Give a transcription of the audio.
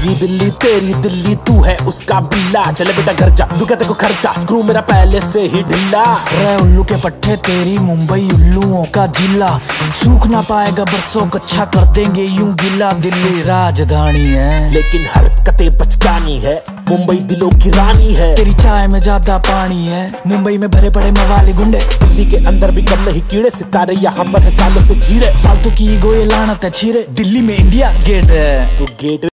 महँगी बिल्ली तेरी दिल्ली तू है उसका बिल्ला। चले बेटा घर जा तू कहते को खर्चा। स्क्रू मेरा पहले से ही ढिल्ला। रे उल्लू के पट्टे तेरी मुंबई उल्लुओं का जिला सूख ना पाएगा बरसों कच्छा कर देंगे यूँ गिला दिल्ली राजधानी है। लेकिन हरकतें बचकानी है मुंबई दिलों की रानी है। तेरी चाय में ज़्यादा पानी है मुंबई में भरे पड़े मवाली गुंडे। दिल्ली के अंदर भी कम नहीं कीड़े सितारे यहाँ पर है सालों से जीरे। फालतू की गोये लाना लानत है छीरे। दिल्ली में इंडिया गेट है। तो गेट